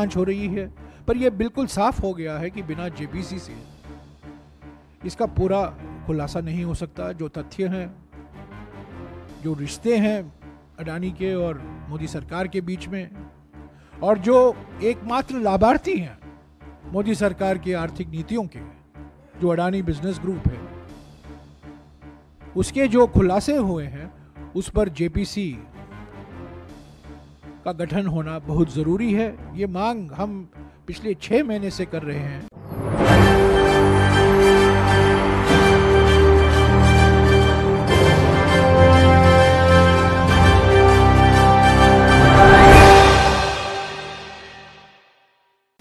जाँच हो रही है, पर यह बिल्कुल साफ़ हो गया है कि बिना जेपीसी से इसका पूरा खुलासा नहीं हो सकता। जो तथ्य हैं, जो रिश्ते हैं अडानी के और मोदी सरकार के बीच में, और जो एकमात्र लाभार्थी हैं मोदी सरकार की आर्थिक नीतियों के, जो अडानी बिज़नेस ग्रुप है, उसके जो खुलासे हुए हैं, उस पर जेपीसी का गठन होना बहुत ज़रूरी है। ये मांग हम पिछले छः महीने से कर रहे हैं।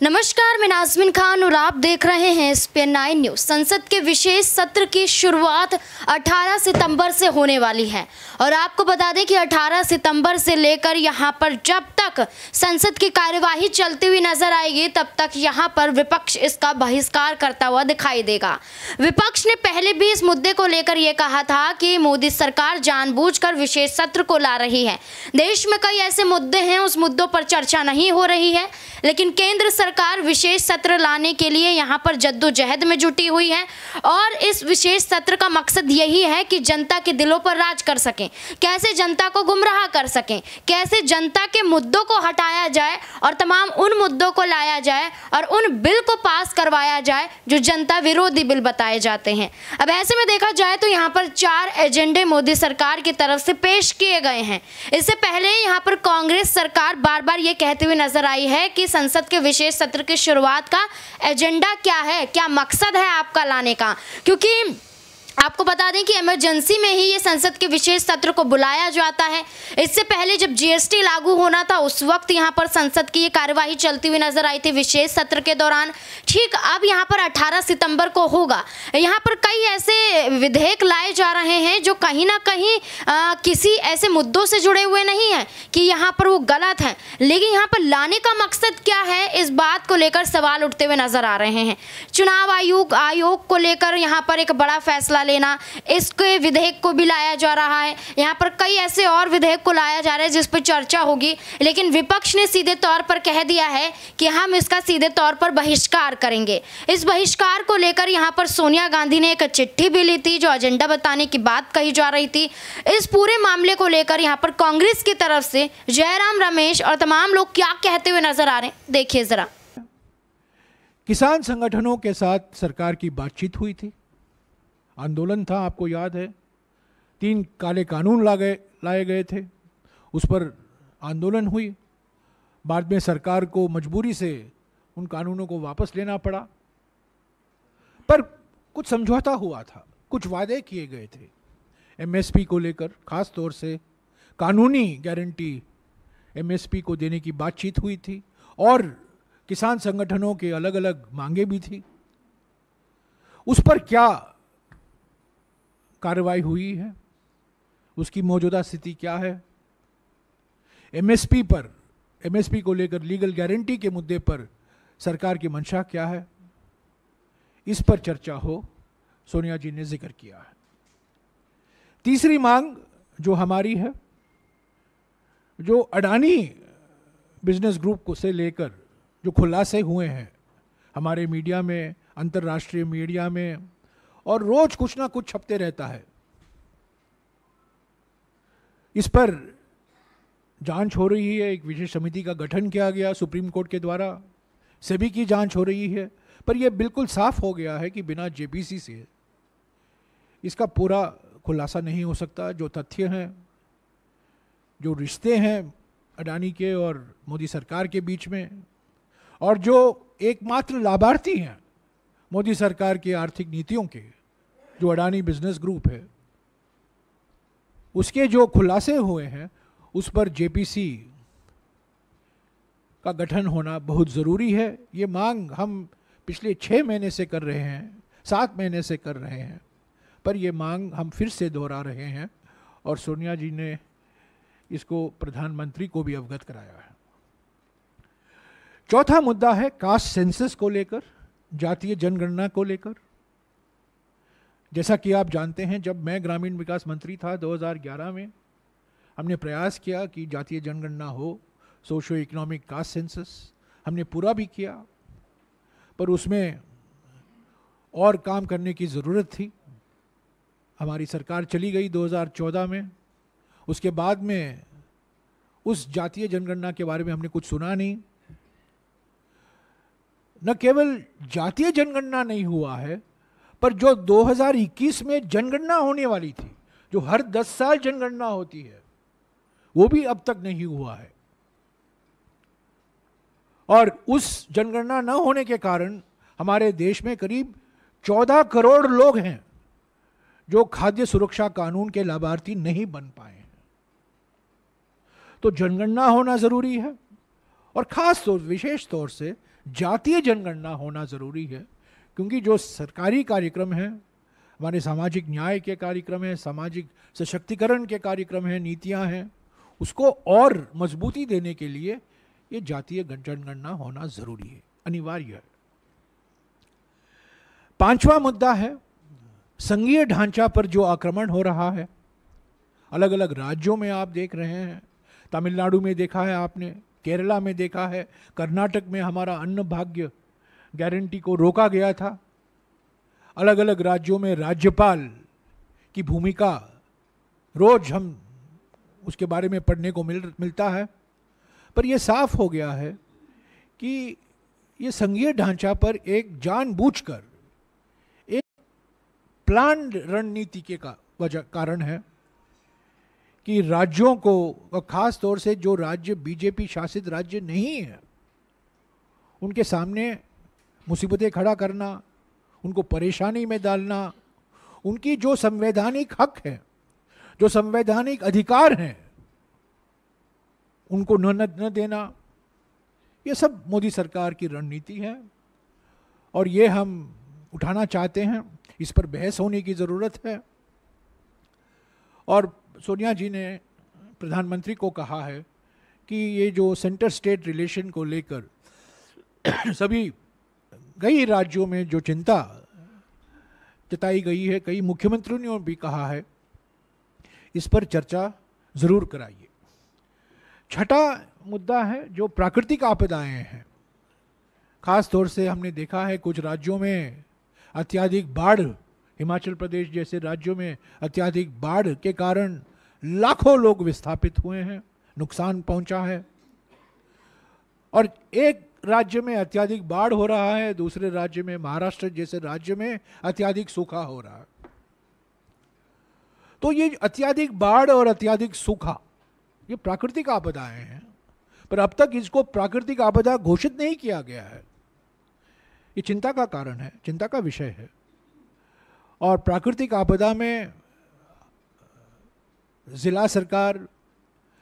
नमस्कार, मैं नाजमिन खान और आप देख रहे हैं पी नाइन न्यूज़। संसद के विशेष सत्र की शुरुआत 18 सितंबर से होने वाली है। और आपको बता दें कि 18 सितंबर से लेकर यहाँ पर जब तक संसद की कार्यवाही चलती हुई नज़र आएगी, तब तक यहाँ पर विपक्ष इसका बहिष्कार करता हुआ दिखाई देगा। विपक्ष ने पहले भी इस मुद्दे को लेकर यह कहा था कि मोदी सरकार जानबूझकर विशेष सत्र को ला रही है। देश में कई ऐसे मुद्दे हैं, उस मुद्दों पर चर्चा नहीं हो रही है, लेकिन केंद्र सरकार विशेष सत्र लाने के लिए यहाँ पर जद्दोजहद में जुटी हुई है और इस विशेष सत्र का मकसद यही है कि जनता के दिलों पर राज कर सकें। कैसे जनता को गुमराह कर सकें? कैसे जनता के मुद्दों को हटाया जाए और तमाम उन मुद्दों को लाया जाए और उन बिल को पास करवाया जाए जो जनता विरोधी बिल बताए जाते हैं। अब ऐसे में देखा जाए तो यहाँ पर चार एजेंडे मोदी सरकार की तरफ़ से पेश किए गए हैं। इससे पहले यहाँ पर कांग्रेस सरकार बार बार ये कहते हुए नज़र आई है कि संसद के विशेष सत्र की शुरुआत का एजेंडा क्या है, क्या मकसद है आपका लाने का? क्योंकि आपको बता दें कि इमरजेंसी में ही ये संसद के विशेष सत्र को बुलाया जाता है। इससे पहले जब जीएसटी लागू होना था उस वक्त यहाँ पर संसद की ये कार्यवाही चलती हुई नज़र आई थी विशेष सत्र के दौरान। ठीक अब यहाँ पर 18 सितंबर को होगा। यहाँ पर कई ऐसे विधेयक लाए जा रहे हैं जो कहीं ना कहीं आ, किसी ऐसे मुद्दों से जुड़े हुए नहीं हैं कि यहाँ पर वो गलत हैं। लेकिन यहाँ पर लाने का मकसद क्या है इस बात को लेकर सवाल उठते हुए नज़र आ रहे हैं। चुनाव आयोग आयोग को लेकर यहाँ पर एक बड़ा फैसला लेना, इसके विधेयक को भी लाया जा रहा है। यहाँ पर कई ऐसे और विधेयक को लाया जा रहा है जिस पर चर्चा होगी, लेकिन विपक्ष ने सीधे तौर पर कह दिया है कि हम इसका सीधे तौर पर बहिष्कार करेंगे। इस बहिष्कार को लेकर यहाँ पर सोनिया गांधी ने एक चिट्ठी भी ली थी, जो एजेंडा बताने की बात कही जा रही थी। इस पूरे मामले को लेकर यहाँ पर कांग्रेस की तरफ़ से जयराम रमेश और तमाम लोग क्या कहते हुए नज़र आ रहे हैं? देखिए जरा। किसान संगठनों के साथ सरकार की बातचीत हुई थी। आंदोलन था, आपको याद है? तीन काले कानून ला गए लाए गए थे। उस पर आंदोलन हुई। बाद में सरकार को मजबूरी से उन कानूनों को वापस लेना पड़ा। पर कुछ समझौता हुआ था। कुछ वादे किए गए थे। एमएसपी को लेकर, खास तौर से कानूनी गारंटी एमएसपी को देने की बातचीत हुई थी और किसान संगठनों के अलग अलग मांगे भी थी। उस पर क्या कार्रवाई हुई है? उसकी मौजूदा स्थिति क्या है? एमएसपी पर एमएसपी को लेकर लीगल गारंटी के मुद्दे पर सरकार की मंशा क्या है? इस पर चर्चा हो, सोनिया जी ने ज़िक्र किया है। तीसरी मांग जो हमारी है, जो अडानी बिज़नेस ग्रुप को से लेकर, जो खुलासे हुए हैं, हमारे मीडिया में, अंतर्राष्ट्रीय मीडिया में और रोज कुछ ना कुछ छपते रहता है। इस पर जाँच हो रही है, एक विशेष समिति का गठन किया गया सुप्रीम कोर्ट के द्वारा, सभी की जाँच हो रही है, पर यह बिल्कुल साफ़ हो गया है कि बिना जेपीसी से इसका पूरा खुलासा नहीं हो सकता। जो तथ्य हैं, जो रिश्ते हैं अडानी के और मोदी सरकार के बीच में, और जो एकमात्र लाभार्थी हैं मोदी सरकार की आर्थिक नीतियों के जो अडानी बिज़नेस ग्रुप है, उसके जो खुलासे हुए हैं, उस पर जेपीसी का गठन होना बहुत ज़रूरी है। ये मांग हम पिछले छः महीने से कर रहे हैं, सात महीने से कर रहे हैं, पर ये मांग हम फिर से दोहरा रहे हैं और सोनिया जी ने इसको प्रधानमंत्री को भी अवगत कराया है। चौथा मुद्दा है कास्ट सेंसस को लेकर। जातीय जनगणना को लेकर। जैसा कि आप जानते हैं, जब मैं ग्रामीण विकास मंत्री था 2011 में, हमने प्रयास किया कि जातीय जनगणना हो सोशो इकोनॉमिक कास्ट सेंसस, हमने पूरा भी किया, पर उसमें और काम करने की ज़रूरत थी। हमारी सरकार चली गई 2014 में। उसके बाद में उस जातीय जनगणना के बारे में हमने कुछ सुना नहीं। न केवल जातीय जनगणना नहीं हुआ है, पर जो 2021 में जनगणना होने वाली थी, जो हर 10 साल जनगणना होती है, वो भी अब तक नहीं हुआ है। और उस जनगणना न होने के कारण हमारे देश में करीब 14 करोड़ लोग हैं, जो खाद्य सुरक्षा कानून के लाभार्थी नहीं बन पाए हैं। तो जनगणना होना ज़रूरी है, और खास तौर, विशेष तौर से जातीय जनगणना होना ज़रूरी है, क्योंकि जो सरकारी कार्यक्रम है, हमारे सामाजिक न्याय के कार्यक्रम है, सामाजिक सशक्तिकरण के कार्यक्रम है, नीतियाँ हैं, उसको और मजबूती देने के लिए ये जातीय जनगणना होना ज़रूरी है, अनिवार्य है। पांचवा मुद्दा है, संघीय ढांचा पर जो आक्रमण हो रहा है अलग अलग राज्यों में आप देख रहे हैं, तमिलनाडु में देखा है आपने केरला में देखा है, कर्नाटक में हमारा अन्न भाग्य गारंटी को रोका गया था। अलग अलग राज्यों में राज्यपाल की भूमिका रोज हम उसके बारे में पढ़ने को मिल, मिलता है। पर यह साफ़ हो गया है कि ये संघीय ढांचा पर एक जानबूझकर एक प्लान रणनीति के का, वजह, कारण है। कि राज्यों को, और खास तौर से जो राज्य बीजेपी शासित राज्य नहीं है, उनके सामने मुसीबतें खड़ा करना, उनको परेशानी में डालना, उनकी जो संवैधानिक हक है, जो संवैधानिक अधिकार हैं, उनको न न देना, ये सब मोदी सरकार की रणनीति है। और ये हम उठाना चाहते हैं, इस पर बहस होने की ज़रूरत है। और सोनिया जी ने प्रधानमंत्री को कहा है कि ये जो सेंटर स्टेट रिलेशन को लेकर सभी कई राज्यों में जो चिंता जताई गई है, कई मुख्यमंत्रियों ने भी कहा है, इस पर चर्चा ज़रूर कराइए। छठा मुद्दा है जो प्राकृतिक आपदाएँ हैं। खास तौर से हमने देखा है कुछ राज्यों में अत्याधिक बाढ़ हिमाचल प्रदेश जैसे राज्यों में अत्याधिक बाढ़ के कारण लाखों लोग विस्थापित हुए हैं, नुकसान पहुँचा है। और एक राज्य में अत्याधिक बाढ़ हो रहा है, दूसरे राज्य में, महाराष्ट्र जैसे राज्य में अत्याधिक सूखा हो रहा है। तो ये अत्याधिक बाढ़ और अत्याधिक सूखा, ये प्राकृतिक आपदाएँ हैं, पर अब तक इसको प्राकृतिक आपदा घोषित नहीं किया गया है। ये चिंता का कारण है, चिंता का विषय है। और प्राकृतिक आपदा में जिला सरकार,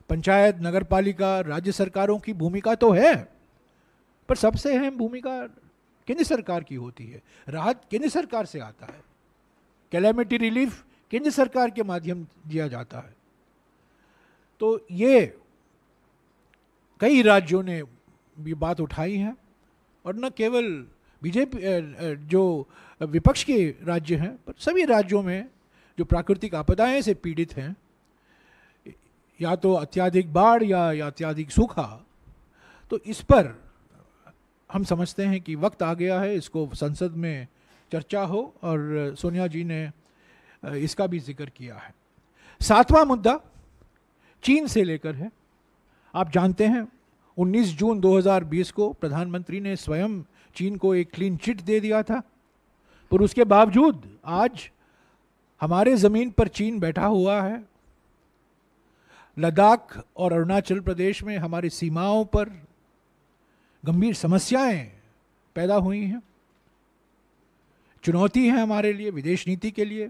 पंचायत नगर पालिका राज्य सरकारों की भूमिका तो है, पर सबसे अहम भूमिका केंद्र सरकार की होती है। राहत केंद्र सरकार से आता है। कैलेमिटी रिलीफ केंद्र सरकार के माध्यम दिया जाता है। तो ये कई राज्यों ने भी बात उठाई है, और न केवल बीजेपी जो विपक्ष के राज्य हैं पर सभी राज्यों में जो प्राकृतिक आपदाएँ से पीड़ित हैं या तो अत्याधिक बाढ़ या, या अत्याधिक सूखा तो इस पर हम समझते हैं कि वक्त आ गया है इसको संसद में चर्चा हो और सोनिया जी ने इसका भी ज़िक्र किया है। सातवां मुद्दा चीन से लेकर है। आप जानते हैं 19 जून 2020 को प्रधानमंत्री ने स्वयं चीन को एक क्लीन चिट दे दिया था। पर उसके बावजूद आज हमारे ज़मीन पर चीन बैठा हुआ है। लद्दाख और अरुणाचल प्रदेश में हमारी सीमाओं पर गंभीर समस्याएँ पैदा हुई हैं। चुनौती है हमारे लिए, विदेश नीति के लिए।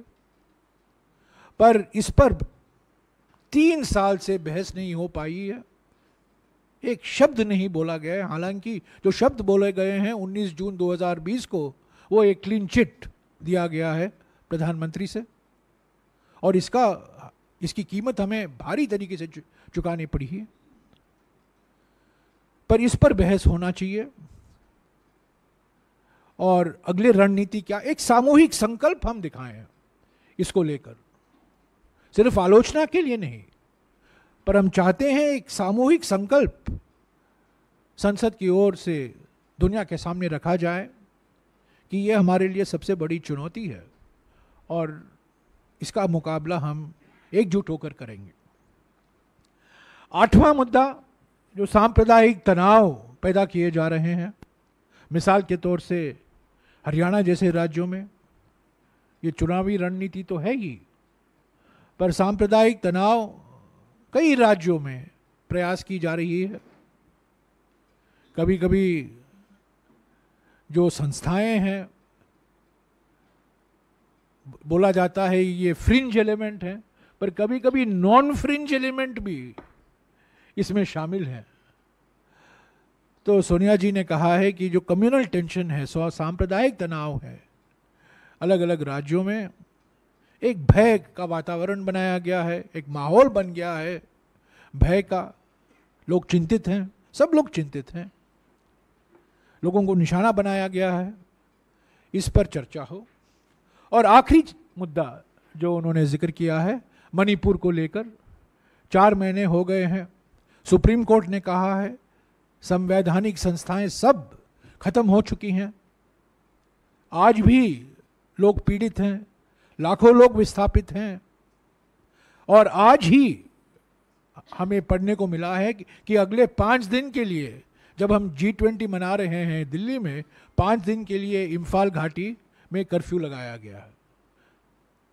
पर इस पर तीन साल से बहस नहीं हो पाई है। एक शब्द नहीं बोला गया है। हालाँकि जो शब्द बोले गए हैं 19 जून 2020 को, वो एक क्लीन चिट दिया गया है प्रधानमंत्री से। और इसका, इसकी कीमत हमें भारी तरीके से चुकानी पड़ी है। पर इस पर बहस होना चाहिए। और अगले रणनीति क्या, एक सामूहिक संकल्प हम दिखाएँ इसको लेकर। सिर्फ़ आलोचना के लिए नहीं पर हम चाहते हैं एक सामूहिक संकल्प संसद की ओर से दुनिया के सामने रखा जाए कि ये हमारे लिए सबसे बड़ी चुनौती है और इसका मुकाबला हम एकजुट होकर करेंगे। आठवां मुद्दा, जो सांप्रदायिक तनाव पैदा किए जा रहे हैं, मिसाल के तौर से हरियाणा जैसे राज्यों में, ये चुनावी रणनीति तो है ही, पर सांप्रदायिक तनाव कई राज्यों में प्रयास की जा रही है। कभी कभी जो संस्थाएँ हैं, बोला जाता है ये फ्रिंज एलिमेंट है, पर कभी कभी नॉन फ्रिंज एलिमेंट भी इसमें शामिल हैं। तो सोनिया जी ने कहा है कि जो कम्युनल टेंशन है सांप्रदायिक तनाव है अलग अलग राज्यों में एक भय का वातावरण बनाया गया है, एक माहौल बन गया है। भय का लोग चिंतित हैं, सब लोग चिंतित हैं। लोगों को निशाना बनाया गया है, इस पर चर्चा हो। और आखिरी मुद्दा जो उन्होंने ज़िक्र किया है, मणिपुर को लेकर, चार महीने हो गए हैं। सुप्रीम कोर्ट ने कहा है, संवैधानिक संस्थाएँ सब खत्म हो चुकी हैं। आज भी लोग पीड़ित हैं लाखों लोग विस्थापित हैं। और आज ही हमें पढ़ने को मिला है कि अगले पाँच दिन के लिए जब हम जी ट्वेंटी मना रहे हैं दिल्ली में, पाँच दिन के लिए इम्फाल घाटी में कर्फ्यू लगाया गया है।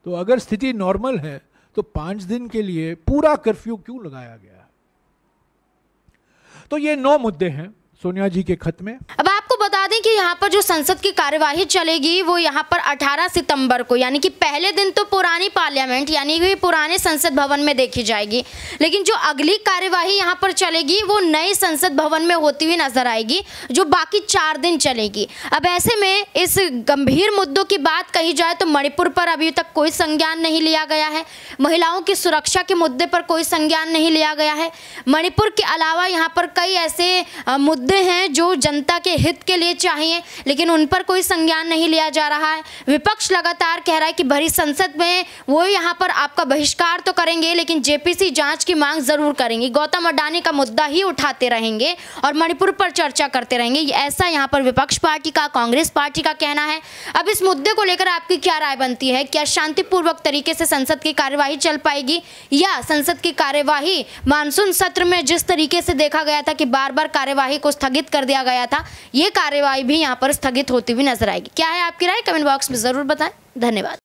तो अगर स्थिति नॉर्मल है तो पाँच दिन के लिए पूरा कर्फ्यू क्यों लगाया गया है? तो ये नौ मुद्दे हैं सोनिया जी के खत में। अब आपको बता दें कि यहाँ पर जो संसद की कार्यवाही चलेगी, वो यहाँ पर 18 सितंबर को, यानी कि पहले दिन तो पुरानी पार्लियामेंट, यानी कि पुराने संसद भवन में देखी जाएगी। लेकिन जो अगली कार्यवाही यहाँ पर चलेगी, वो नए संसद भवन में होती हुई नज़र आएगी, जो बाकी चार दिन चलेगी। अब ऐसे में इस गंभीर मुद्दों की बात कही जाए तो मणिपुर पर अभी तक कोई संज्ञान नहीं लिया गया है। महिलाओं की सुरक्षा के मुद्दे पर कोई संज्ञान नहीं लिया गया है। मणिपुर के अलावा यहाँ पर कई ऐसे मुद्दे हैं जो जनता के हित के लिए चाहिए, लेकिन उन पर कोई संज्ञान नहीं लिया जा रहा है। विपक्ष लगातार कह रहा है कि भरी संसद में वो यहाँ पर आपका बहिष्कार तो करेंगे, लेकिन जेपीसी जाँच की मांग ज़रूर करेंगे। गौतम अडानी का मुद्दा ही उठाते रहेंगे और मणिपुर पर चर्चा करते रहेंगे। ऐसा यहाँ पर विपक्ष पार्टी का, कांग्रेस पार्टी का कहना है। अब इस मुद्दे को लेकर आपकी क्या राय बनती है? क्या शांतिपूर्वक तरीके से संसद की कार्यवाही चल पाएगी? या संसद की कार्यवाही मानसून सत्र में जिस तरीके से देखा गया था कि बार बार कार्यवाही को स्थगित कर दिया गया था, ये कार्यवाही भी यहाँ पर स्थगित होती हुई नज़र आएगी। क्या है आपकी राय? कमेंट बॉक्स में ज़रूर बताएँ। धन्यवाद।